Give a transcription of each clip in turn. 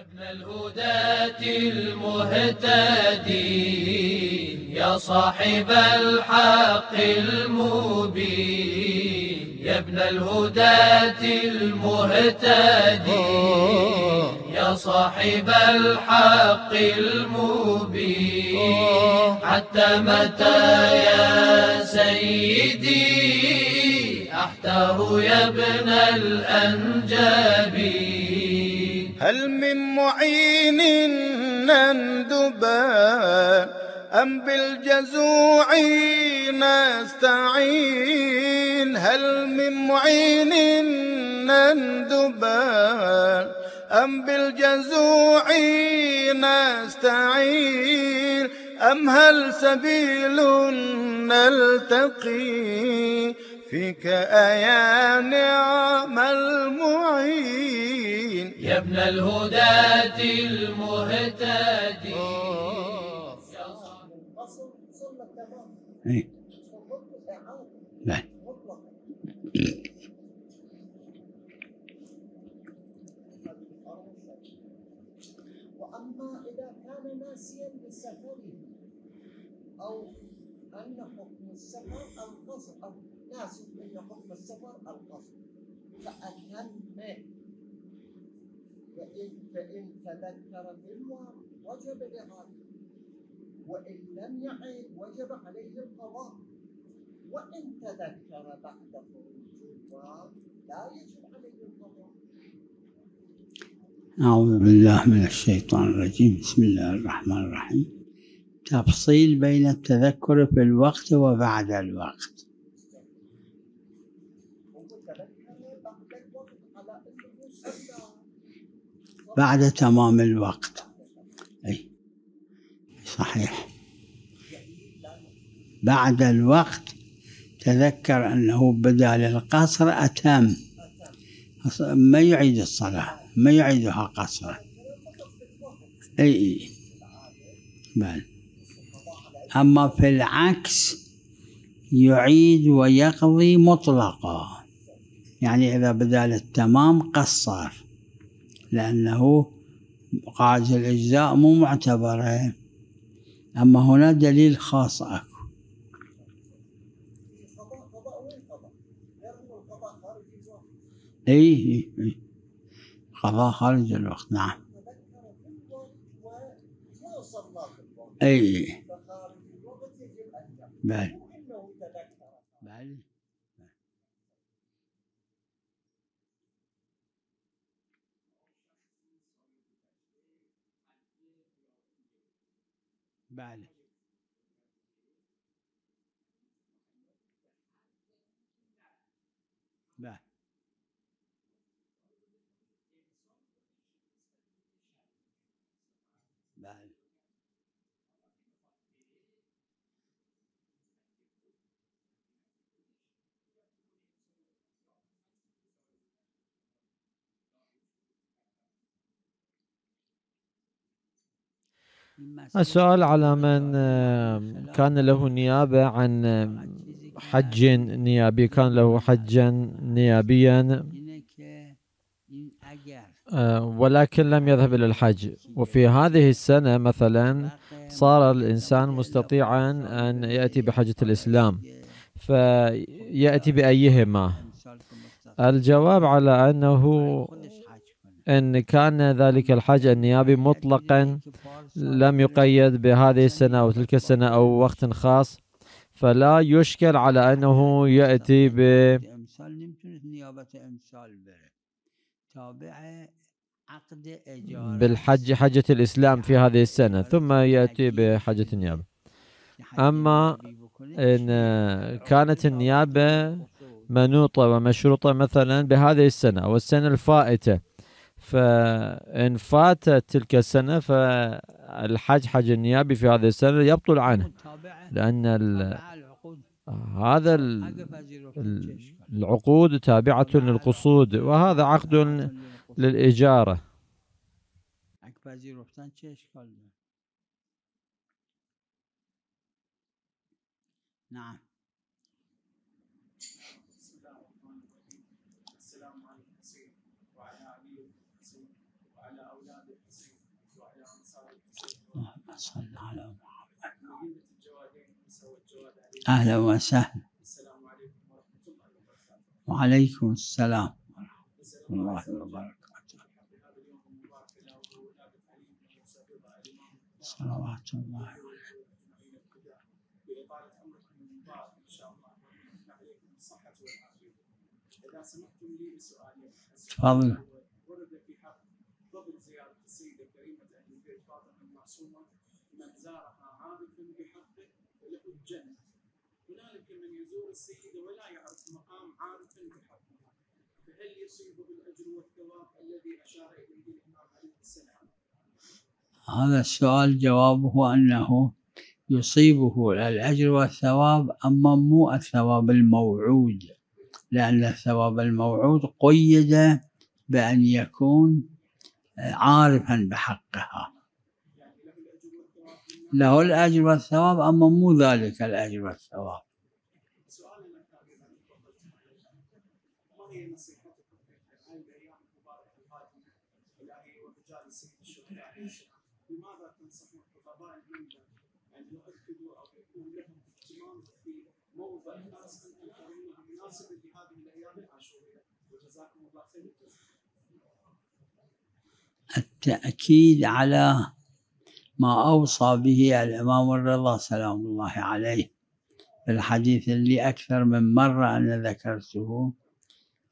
يا ابن الهداة المهتدي يا صاحب الحق المبين يا ابن الهداة المهتدي يا صاحب الحق المبين حتى متى يا سيدي؟ أحتار يا ابن الأنجبين هل من معين نندبا أم بالجزوع نستعين؟ هل من معين نندبا أم بالجزوع نستعين؟ أم هل سبيل نلتقي فيك أيا نعم المعين يا ابن الهداة المهتدي إيه. لا وأما إذا كان ناسيا لسفره أو أن حكم السفر القصر أو ناسي أن حكم السفر القصر فأتم فإن فإن تذكر في الوقت وجب إعادة وإن لم يعد وجب عليه القضاء. وإن تذكر بعد خروج الوقت لا يجب عليه القضاء. أعوذ بالله من الشيطان الرجيم. بسم الله الرحمن الرحيم. تفصيل بين التذكر في الوقت وبعد الوقت. بعد تمام الوقت. أي. صحيح. بعد الوقت تذكر أنه بدال القصر أتم. ما يعيد الصلاة ما يعيدها قصرا أي. بل. أما في العكس يعيد ويقضي مطلقا. يعني إذا بدال التمام قصر. لأنه قاعدة الإجزاء مو معتبرة. أما هنا دليل خاص أكو. قضاء قضاء وين قضاء؟ خارج الوقت نعم. تذكر في بله. بله. السؤال على من آه، كان له نيابة عن آه، حج نيابي كان له حجا نيابيا آه، ولكن لم يذهب إلى الحج. وفي هذه السنة مثلا صار الإنسان مستطيعا أن يأتي بحجة الإسلام فيأتي بأيهما؟ الجواب على أنه إن كان ذلك الحج النيابي مطلقا لم يقيد بهذه السنة أو تلك السنة أو وقت خاص فلا يشكل على أنه يأتي ب بالحج حجة الإسلام في هذه السنة ثم يأتي بحجة النيابة. أما إن كانت النيابة منوطة ومشروطة مثلا بهذه السنة أو السنة الفائتة فإن فاتت تلك السنة فالحج حج النيابي في هذه السنة يبطل عنه لأن هذا ال- ال- العقود تابعة للقصود وهذا عقد للإجارة. نعم السلام على الحسين وعلى علي الحسين وعلى أولاد الحسين. اللهم صل على محمد. أهلا وسهلا. وعليكم السلام ورحمة الله وبركاته. صلوات الله عليه تفضل ورد في حق فضل زيارة السيدة كريمة أهل البيت المعصومة من زارها عارفا بحقه فله الجنة هنالك من يزور السيدة ولا يعرف مقام عارف بحقها فهل يصيبه الأجر والثواب الذي أشار إليه الإمام عليه السلام هذا السؤال جوابه أنه يصيبه الأجر والثواب أما مو الثواب الموعود لأن الثواب الموعود قيد بأن يكون عارفا بحقها. له الأجر والثواب أما مو ذلك الأجر والثواب. التأكيد على ما أوصى به الإمام الرضا سلام الله عليه. في الحديث اللي أكثر من مرة أنا ذكرته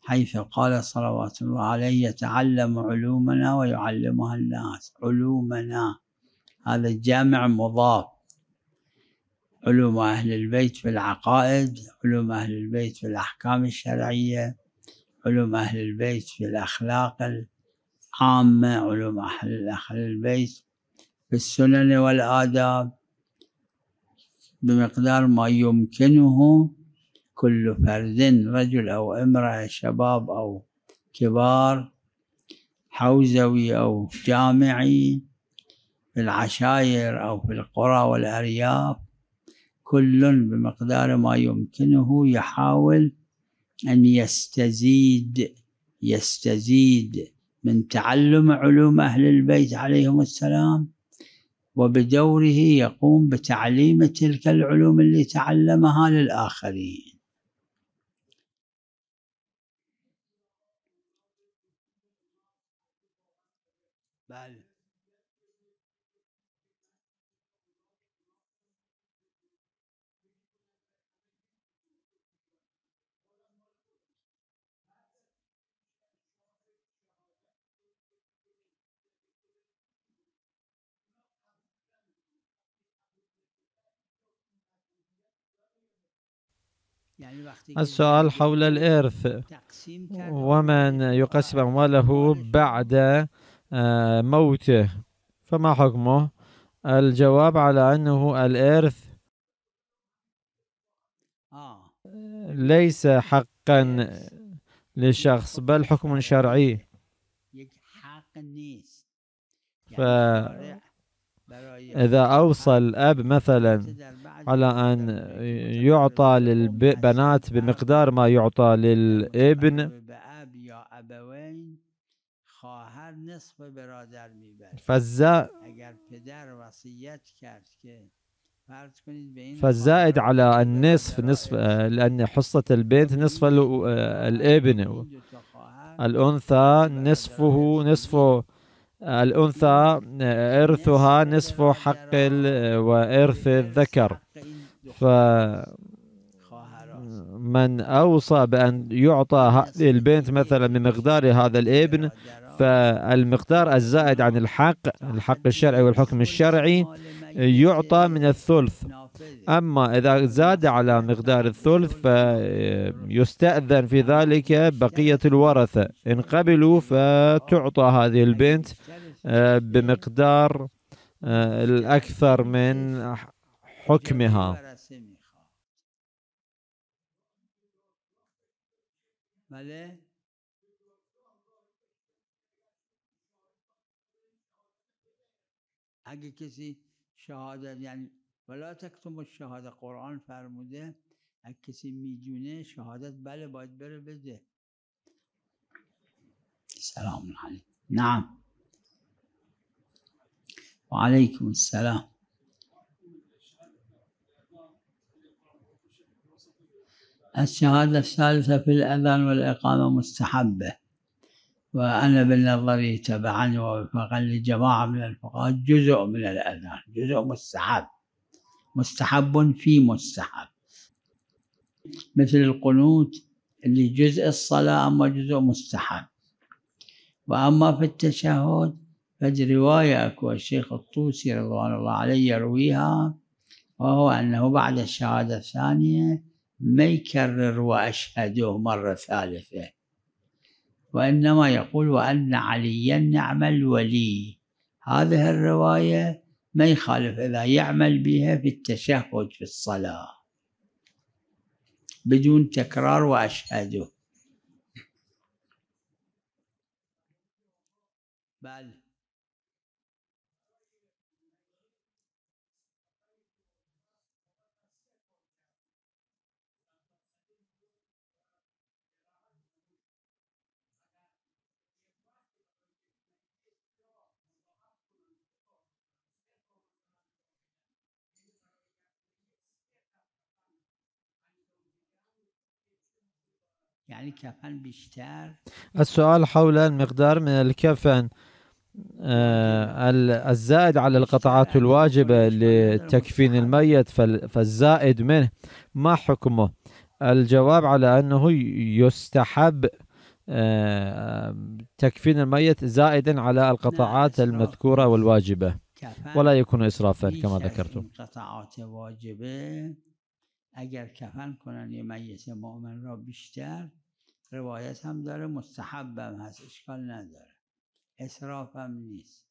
حيث قال صلوات الله عليه يتعلم علومنا ويعلمها الناس. علومنا هذا الجامع مضاف. علوم أهل البيت في العقائد علوم أهل البيت في الأحكام الشرعية علوم أهل البيت في الأخلاق العامة علوم أهل البيت في السنن والآداب بمقدار ما يمكنه كل فرد رجل أو امرأة شباب أو كبار حوزوي أو جامعي في العشائر أو في القرى والأرياف كل بمقدار ما يمكنه يحاول أن يستزيد يستزيد من تعلم علوم أهل البيت عليهم السلام. وبدوره يقوم بتعليم تلك العلوم اللي تعلمها للآخرين. السؤال حول الإرث. ومن يقسم أمواله بعد آه، موته. فما حكمه؟ الجواب على أنه الإرث آه. ليس حقا للشخص بل حكم شرعي. یک حق نیست ف- شارع برای إذا أوصى الأب مثلا على أن يعطى للبنات بمقدار ما يعطى للابن. فالزائد على النصف نصف آه، لأن حصة البنت نصف آه، الابن. الأنثى نصفه نصف الأنثى إرثها نصف حق وإرث الذكر. فمن أوصى بأن يعطى البنت مثلا بمقدار هذا الإبن فالمقدار الزائد عن الحق الحق الشرعي والحكم الشرعي يعطى من الثلث. أما إذا زاد على مقدار الثلث فيستأذن في ذلك بقية الورثة إن قبلوا فتعطى هذه البنت آه، بمقدار آه، الأكثر من حكمها. بله اگه کسی شهادت یعنی ولا تکتم الشهاده قرآن فرموده اگه کسی میدونه شهادت بله باید بره بده سلام علیکم نعم وعليكم السلام الشهادة الثالثة في الأذان والإقامة مستحبة وأنا بالنظري تبعا ووفقا لجماعة من الفقهاء جزء من الأذان جزء مستحب مستحب في مستحب. مثل القنوت اللي جزء الصلاة أما جزء مستحب. وأما في التشهد فد رواية أكو الشيخ الطوسي رضوان الله عليه يرويها وهو أنه بعد الشهادة الثانية ما يكرر وأشهده مرة ثالثة. وإنما يقول وأن عليا نعم الولي. هذه الرواية ما يخالف إذا يعمل بها في التشهد في الصلاة. بدون تكرار وأشهده بل يعني كفن بيشتر. السؤال حول المقدار من الكفن آه، ال- الزائد على القطعات الواجبة لتكفين الميت فال- فالزائد منه ما حكمه؟ الجواب على أنه يستحب آه، تكفين الميت زائدا على القطعات المذكورة والواجبة ولا يكون إسرافا كما ذكرتم. قطعات واجبة. اگر کفن کنن یه میت مؤمن را بیشتر روایت هم داره مستحب هم هست اشکال نداره. اسراف هم نیست.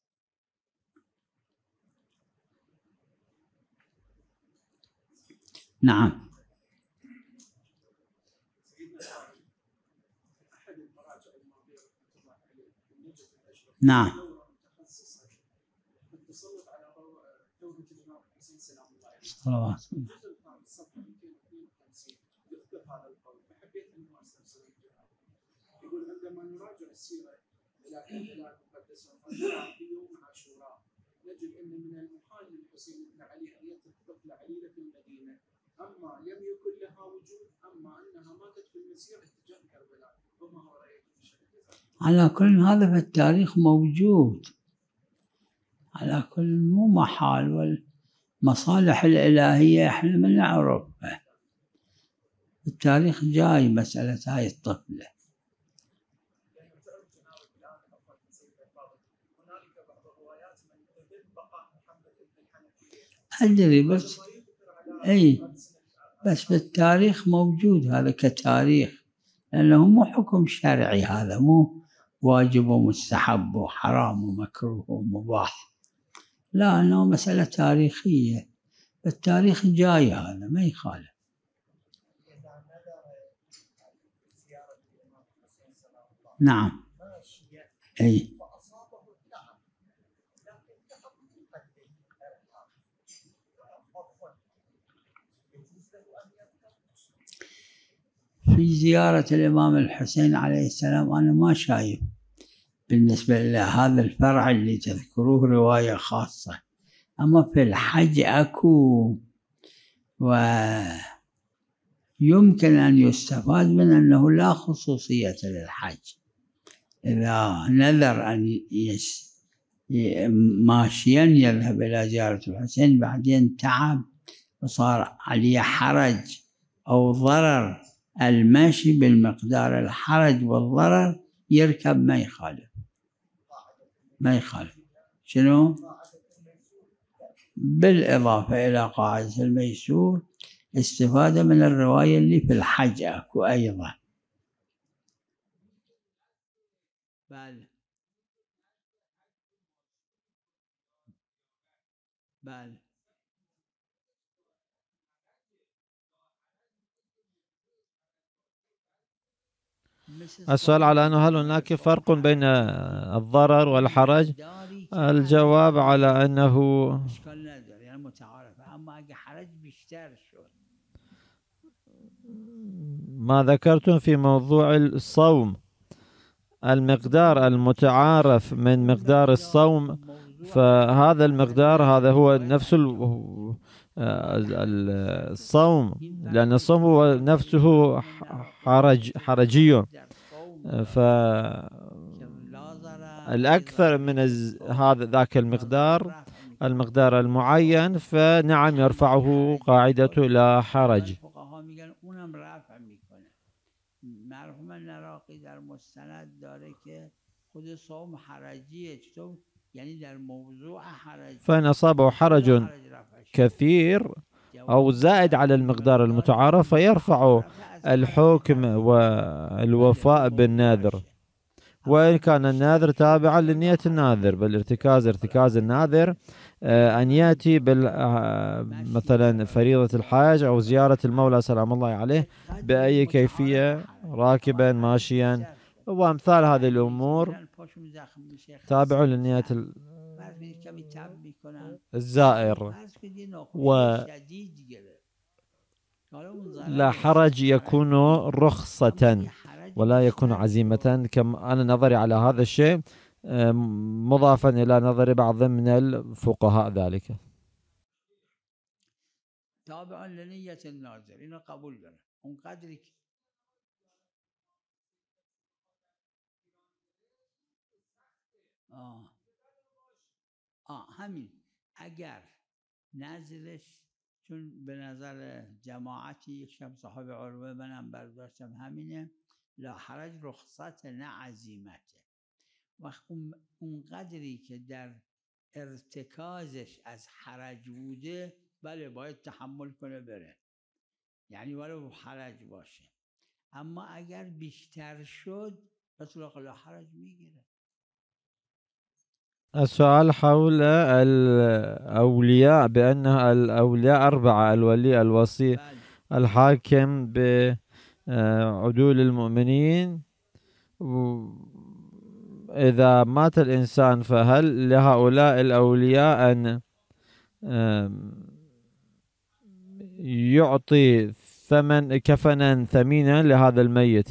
نعم. احد المراجع يقول عندما نراجع السيرة إلى كربلاء المقدسه في يوم عاشوراء نجد أن من المحال للحسين بن علي أن يترك طفل عليله في المدينة. أما لم يكن لها وجود أما أنها ماتت في المسير اتجاه كربلاء. وما هو ذلك؟ على كل هذا في التاريخ موجود. على كل مو محال والمصالح الإلهية إحنا ما نعرفها التاريخ جاي مسألة هاي الطفلة لأنه تعرف تناول الآن عفوا سيدي الفاضل هنالك بعض الروايات من يدل بقاء محمد بن أدري بس رأس بس بالتاريخ موجود هذا كتاريخ لأنه مو حكم شرعي هذا مو واجب ومستحب وحرام ومكروه ومباح. لا أنه مسألة تاريخية. التاريخ جاي هذا ما يخالف. نعم. ماشيا أي فأصابه التعب لكن تعب يقدم الإرهاق عفوا يجوز له أن يركب في زيارة الإمام الحسين عليه السلام أنا ما شايف بالنسبة لهذا الفرع اللي تذكروه رواية خاصة. أما في الحج أكو ويمكن أن يستفاد من أنه لا خصوصية للحج. إذا نذر أن يس ماشيا يذهب إلى زيارة الحسين بعدين تعب وصار عليه حرج أو ضرر المشي بالمقدار الحرج والضرر يركب ما يخالف. ما يخالف. شنو؟ بالإضافة إلى قاعدة الميسور استفادة من الرواية اللي في الحج أكو أيضا. بل بل السؤال على أنه هل هناك فرق بين الضرر والحرج؟ الجواب على أنه ما ذكرتم في موضوع الصوم. المقدار المتعارف من مقدار الصوم فهذا المقدار هذا هو نفس ال- ال- الصوم لأن الصوم هو نفسه حرج حرجي. فالأكثر من الز- هذا ذاك المقدار المقدار المعين فنعم يرفعه قاعدته إلى حرج حرج فإن أصابه حرج. كثير أو زائد على المقدار المتعارف فيرفع الحكم والوفاء بالناذر. وإن كان الناذر تابعا لنية الناذر بالارتكاز ارتكاز الناذر آه، أن يأتي بال آه، مثلا فريضة الحاج أو زيارة المولى سلام الله عليه بأي كيفية؟ راكبا ماشيا. وأمثال هذه الأمور تابع لنية الزائر. و- شدید گرفت حالا اون ضرر لا. حرج يكون رخصة ولا يكون عزيمة كم أنا نظري على هذا الشيء مضافا إلى نظر بعض من الفقهاء ذلك تابعا لنیت الناظر اینو قبول داره اون قدری که آه. آه همین اگر نظرش چون به نظر جماعتی یکیشم صاحب عروه منم برداشتم همینه لا حرج رخصت نه عزیمته وقت اون قدری که در ارتکازش از حرج بوده بله باید تحمل کنه بره. یعنی ولو حرج باشه. اما اگر بیشتر شد الله لا حرج می‌گیره. السؤال حول الأولياء بأن الأولياء أربعة الولي الوصي الحاكم بعدول المؤمنين. و- إذا مات الإنسان فهل لهؤلاء الأولياء أن يعطي ثمن كفنا ثمينا لهذا الميت؟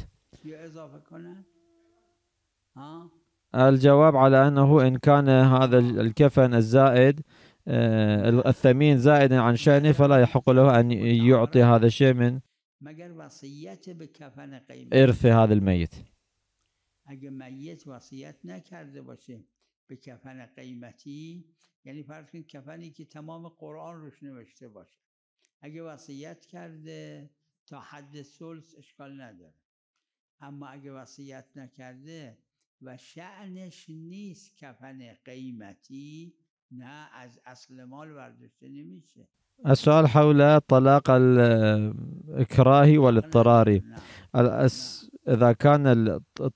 الجواب على أنه إن كان هذا الكفن الزائد آه، الثمين زائدا عن شأنه فلا يحق له أن يعطي هذا الشيء من إرث هذا الميت. اگه میت وصیت نکرده باشه به کفن قیمتی یعنی فرض کنید کفنی که تمام قرآن روش نوشته باشه. اگه وصیت کرده تا حد سلس اشکال نداره. اما اگه وصیت نکرده و شعنش نیست کفن قیمتی نه از اصل مال برداشته نمیشه. السؤال حول طلاق الإكراه والاضطراري. الأس إذا كان الط-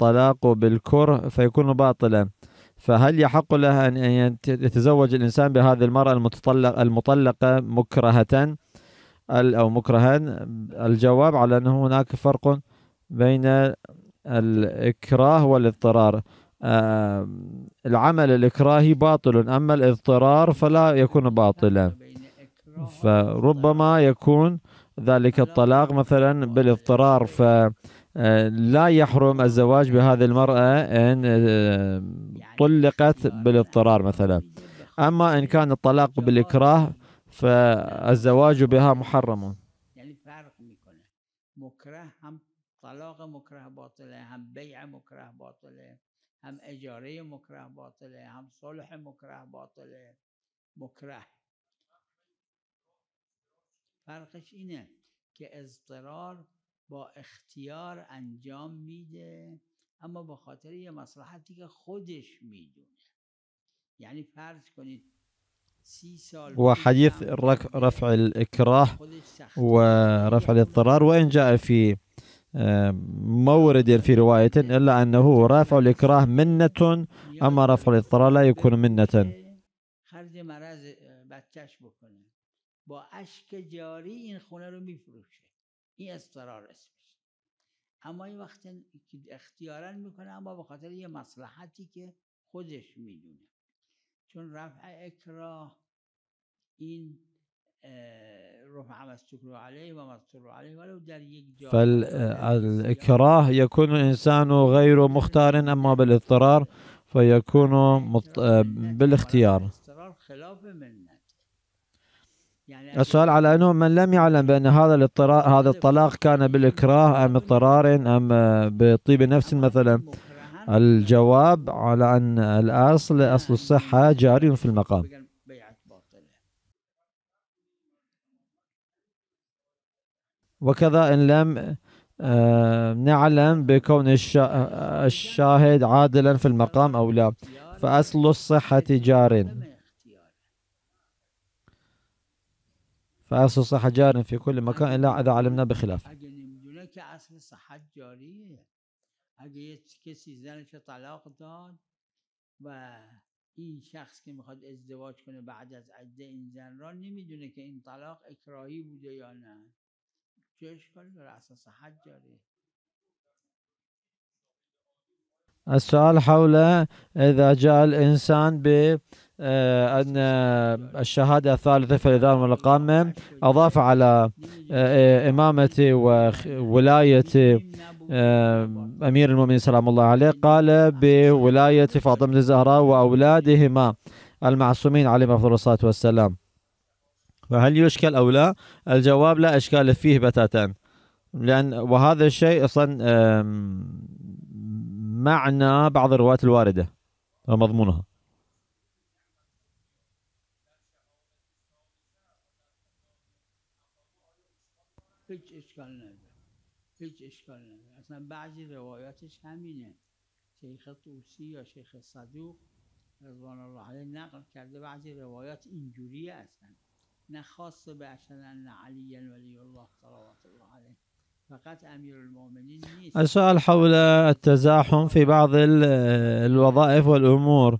الطلاق بالكره فيكون باطلا. فهل يحق له أن يت- يتزوج الإنسان بهذه المرأة المتطلق المطلقة مكرهة؟ أو مكرها؟ الجواب على أنه هناك فرق بين الإكراه والاضطرار. آه، العمل الإكراهي باطل أما الاضطرار فلا يكون باطلا. فربما يكون ذلك الطلاق مثلا بالاضطرار فلا يحرم الزواج بهذه المرأة إن آه، طلقت بالاضطرار مثلا. أما إن كان الطلاق بالإكراه فالزواج بها محرم. طلاق مکره باطله هم بیع مکره باطله هم اجاره مکره باطله هم صلح مکره باطله. مکره. فرقش اینه که اضطرار با اختیار انجام میده اما به خاطر یه مصلحتی که خودش میدونه. یعنی فرض کنید وحديث رفع الإكراه ورفع الاضطرار وإن جاء في مورد في رواية إلا أنه رافع الإكراه منة أما رفع الإضطرار لا يكون منة. آه، اما این اختیارا میکنه اما به خاطر یه مصلحتی که خودش میدونه. چون رفع اکراه این فالإكراه يكون الإنسان غير مختار أما بالاضطرار فيكون مط... آه، بالإختيار. يعني السؤال على أنه من لم يعلم بأن هذا الاضطرار هذا الطلاق كان بالإكراه أم اضطرار أم آه، بطيب نفس؟ مثلا الجواب على أن الأصل أصل الصحة جاري في المقام. وكذا إن لم آه، نعلم بكون الشا- الشاهد عادلا في المقام أو لا. فأصل الصحة جار. فأصل الصحة جار في كل مكان إلا إذا علمنا بخلاف. اگه یه کسی زنش رو طلاق داد و این شخص که میخواد ازدواج کنه بعد از عده این زن را نمیدونه که این طلاق اکراهی بوده یا نه. جاریه السؤال حول إذا جاء الإنسان ب آه، أن الشهادة الثالثة في الإذان والإقامة أضاف على آه، إمامة وولاية آه، أمير المؤمنين سلام الله عليه قال بولاية فاطمة الزهراء وأولادهما المعصومين عليهم أفضل الصلاة والسلام. فهل يشكل أو لا؟ الجواب لا إشكال فيه بتاتا. لأن وهذا الشيء أصلا معنى بعض الروايات الواردة ومضمونها اشکال نداره. هیچ اشکال نداره. أصلا بعضی روایاتش همینه. شیخ توسی یا شیخ صدوق رضوان الله علیه نقل کرده بعضی روایات اینجوری هستن نه خاص به اشهد ان علی ولی الله صلوات الله علیه. فقط امیر المؤمنین نیست. السؤال حول التزاحم في بعض ال- الوظائف والأمور.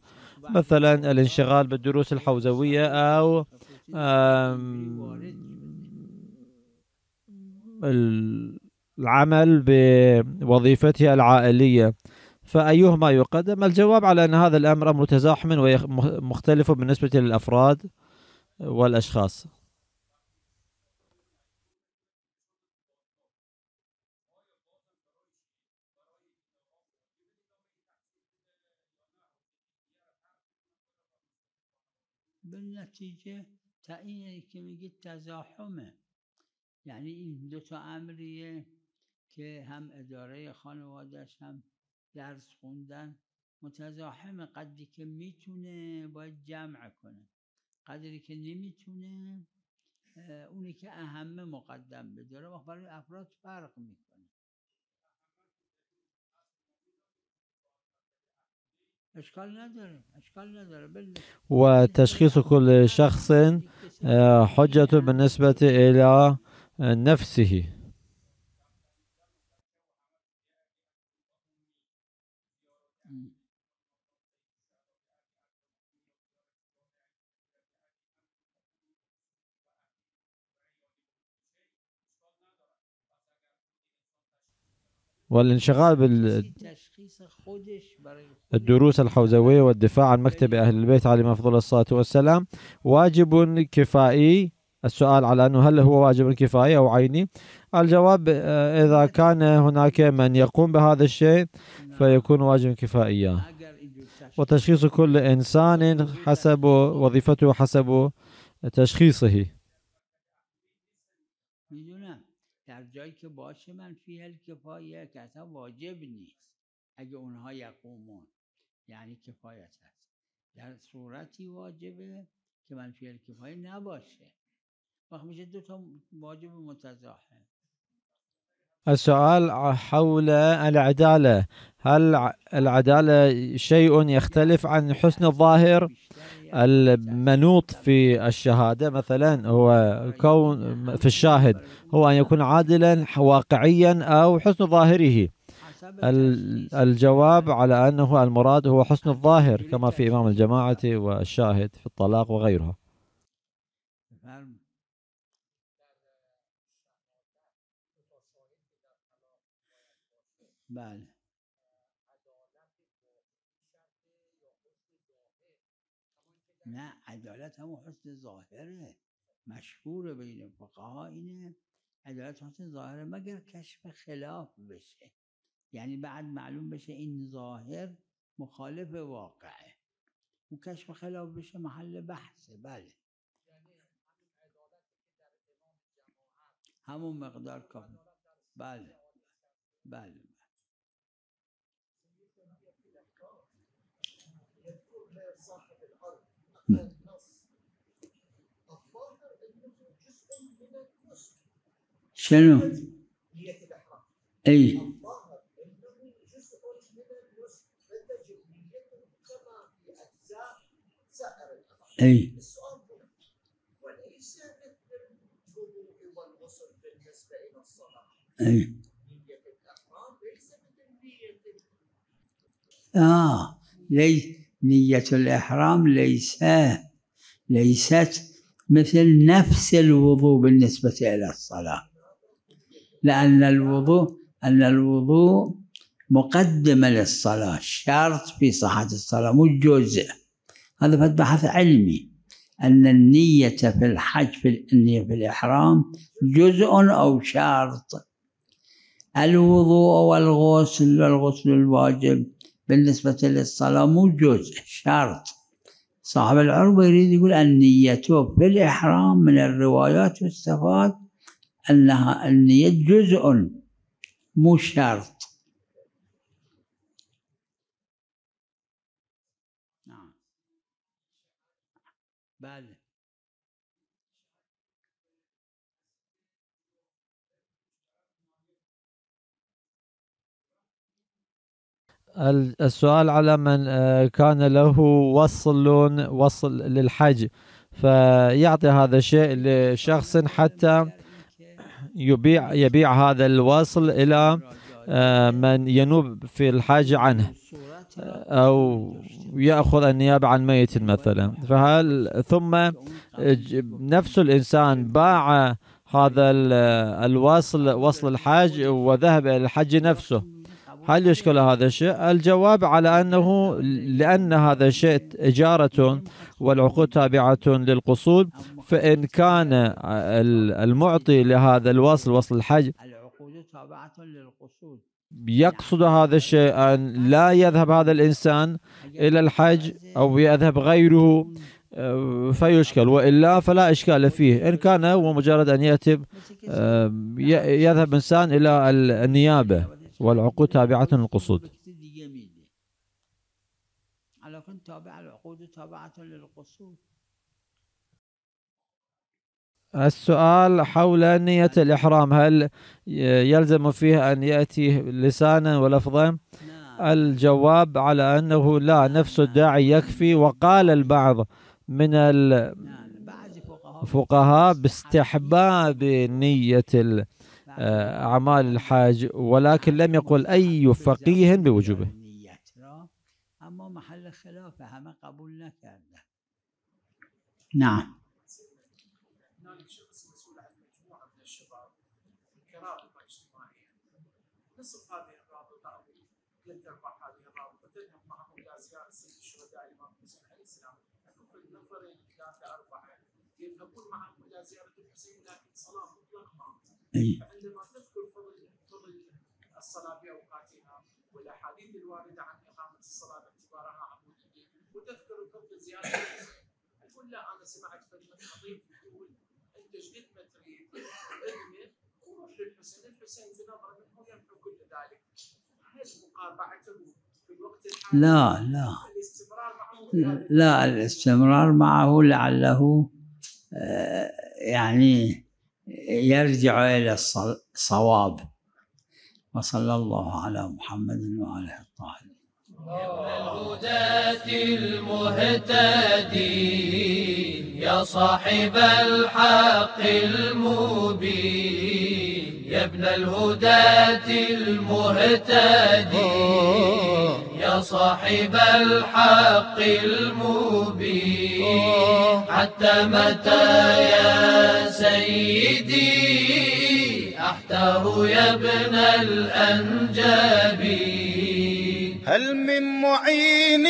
مثلا الانشغال بالدروس الحوزوية أو. العمل بوظيفتها العائلية. فأيهما يقدم؟ الجواب على أن هذا الأمر أمر تزاحم ومختلف بالنسبة للأفراد. والأشخاص. بالنتیجه تعیین که میگید تزاحمه یعنی این دو تا امریه که هم اداره خانوادش هم درس خوندن متزاحم قدری که میتونه باید جمع کنه. قدری که نمیتونه آه، اونی که اهمه مقدم بداره و برای افراد فرق میکنه. اشکال نداره اشکال نداره. بل... وتشخيص كل شخص آه، حجة بالنسبة إلى نفسه. والانشغال بالدروس الحوزوية والدفاع عن مكتب أهل البيت عليهم أفضل الصلاة والسلام. واجب كفائي السؤال على أنه هل هو واجب كفائي أو عيني؟ الجواب آه، إذا كان هناك من يقوم بهذا الشيء فيكون واجب كفائيا. وتشخيص كل إنسان حسب وظيفته حسب تشخيصه. جایی که باشه منفی الکفایه که اصلا واجب نیست. اگه اونها یقومون یعنی کفایت هست. در صورتی واجبه که منفی الکفایه نباشه. وقت میشه دو تا واجب متزاحم السؤال حول العدالة. هل العدالة شيء يختلف عن حسن الظاهر؟ المنوط في الشهادة مثلا هو كون في الشاهد هو أن يكون عادلا واقعيا أو حسن ظاهره. الجواب على أنه المراد هو حسن الظاهر كما في إمام الجماعة والشاهد في الطلاق وغيرها. بله. نه عدالت همون حسن ظاهره. مشهور بین فقها اینه عدالت حسن ظاهر مگر کشف خلاف بشه. یعنی بعد معلوم بشه این ظاهر مخالف واقعه. و کشف خلاف بشه محل بحثه بله. همون مقدار کافی. بله. بله. الصلاه اي مثل نية آه ليس نية الإحرام ليس ليست مثل نفس الوضوء بالنسبة إلى الصلاة. لأن الوضوء أن الوضوء مقدمة للصلاة شرط في صحة الصلاة مو جزء. هذا بحث علمي. أن النية في الحج في النية في الإحرام جزء أو شرط. الوضوء والغسل والغسل الواجب بالنسبة للصلاة مو جزء شرط. صاحب العروبة يريد يقول النية في الإحرام من الروايات يستفاد أنها النية جزء مو شرط. نعم. بله السؤال على من آه، كان له وصل وصل للحج. فيعطي هذا الشيء لشخص حتى يبيع يبيع هذا الوصل إلى آه، من ينوب في الحاج عنه أو يأخذ النيابة عن ميت مثلا. فهل ثم نفس الإنسان باع هذا ال- الوصل وصل الحاج وذهب إلى الحج نفسه؟ هل يشكل هذا الشيء؟ الجواب على أنه لأن هذا الشيء إجارة والعقود تابعة للقصود فإن كان ال- المعطي لهذا الوصل وصل الحج العقود تابعة للقصود. يقصد هذا الشيء أن لا يذهب هذا الإنسان إلى الحج أو يذهب غيره آه، فيشكل. وإلا فلا إشكال فيه. إن كان هو مجرد أن يأتي آه، يذهب إنسان إلى ال- النيابة. والعقود تابعة للقصود. تابع العقود تابعة للقصود. السؤال حول نية الإحرام هل يلزم فيه أن يأتي لسانا ولفظا؟ نعم. الجواب على أنه لا نفس الداعي يكفي وقال البعض من ال نعم باستحباب نية أعمال الحاج ولكن لم يقل أي فقيه بوجوبه. نعم هنالك شخص مسؤول عن مجموعه من الشباب كرابطه اجتماعيه نصف هذه الرابطه أو ثلاث ارباع هذه الرابطه تذهب معهم إلى زياره سيد الشهداء الامام الحسين عليه السلام كل نفرين ثلاثة اربعه يذهبون معهم إلى زياره الحسين لكن صلاه مطلق ما أي. فعندما تذكر فضل فضل الصلاة بأوقاتها والأحاديث الواردة عن إقامة الصلاة باعتبارها عبوديه وتذكر فضل الحسين أقول لا أنا سمعت كلمه خطيب يقول أنت إيش قد ما تريد اذنب وروح للحسين، الحسين بنظره منه يمحو كل ذلك. هل مقاطعته في الوقت الحالي لا لا الاستمرار معه لا الاستمرار معه لعله آه، يعني يرجع إلى الص- الصواب وصلى الله على محمد وآله الطاهرين. الهداة المهتدين يا صاحب الحق المبين يا ابن الهداة المهتدين. يا صاحب الحق المبين. حتى متى يا سيدي؟ أحتار يا ابن الأنجبين هل من معين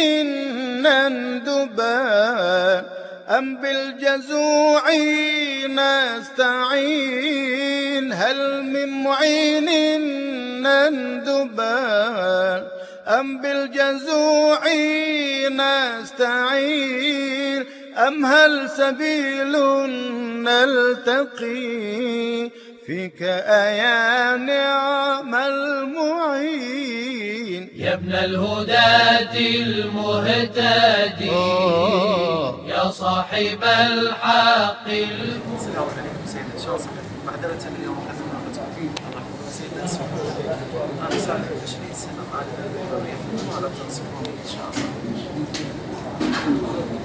نندبا أم بالجزوع نستعين؟ هل من معين نندبان أم بالجزوع نستعين أم هل سبيل نلتقي فيك أيا نعم المعين يا ابن الهداة المهتدي. يا صاحب الحق السلام عليكم صحتك؟ معذرة اليوم إن شاء الله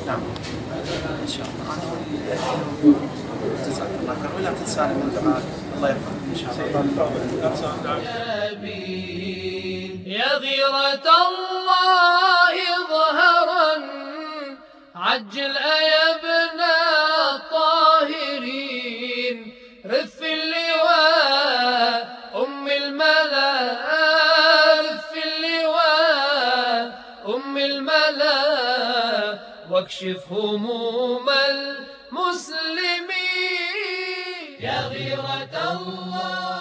نعم إن شاء الله الله ولا إن شاء الله يا غيرة الله ظهرا عجل يا ابن واكشف هموم المسلمين. يا غيرة الله.